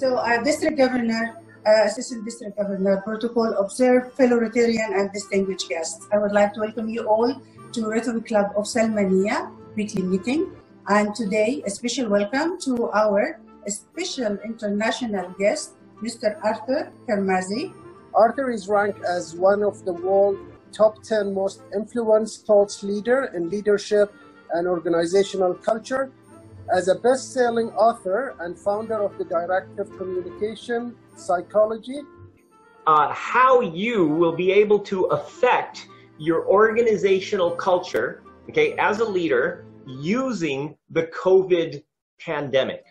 So, uh, District Governor, uh, Assistant District Governor, Protocol, Observe, fellow Rotarian, and distinguished guests. I would like to welcome you all to Rotary Club of Salmaniya weekly meeting. And today, a special welcome to our special international guest, Mr. Arthur Carmazzi. Arthur is ranked as one of the world's top 10 most influenced thought leader in leadership and organizational culture as a best-selling author and founder of the Directive Communication Psychology. Uh, how you will be able to affect your organizational culture, okay, as a leader using the COVID pandemic.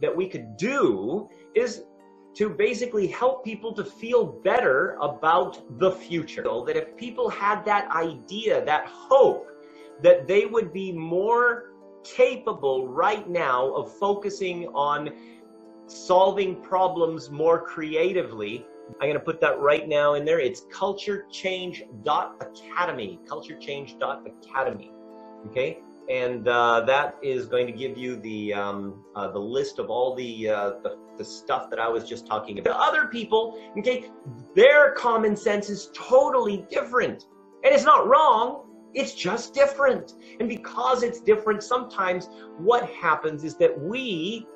That we could do is to basically help people to feel better about the future. So that if people had that idea, that hope, that they would be more capable right now of focusing on solving problems more creatively. I'm going to put that right now in there. It's culturechange.academy. Culturechange.academy. Okay? And uh, that is going to give you the um, uh, the list of all the, uh, the the stuff that I was just talking about. Other people, okay, their common sense is totally different, and it's not wrong. It's just different. And because it's different, sometimes what happens is that we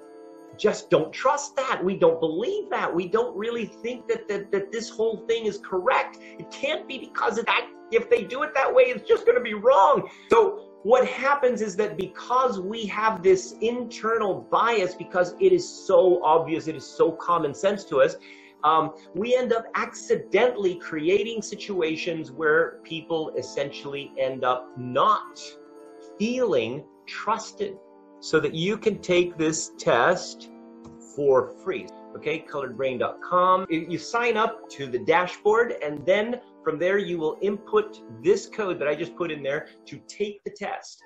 just don't trust that. We don't believe that. We don't really think that, that, that this whole thing is correct. It can't be because of that. If they do it that way, it's just going to be wrong. So what happens is that because we have this internal bias, because it is so obvious, it is so common sense to us, um, we end up accidentally creating situations where people essentially end up not feeling trusted so that you can take this test for free. Okay, coloredbrain.com. You sign up to the dashboard and then from there you will input this code that I just put in there to take the test.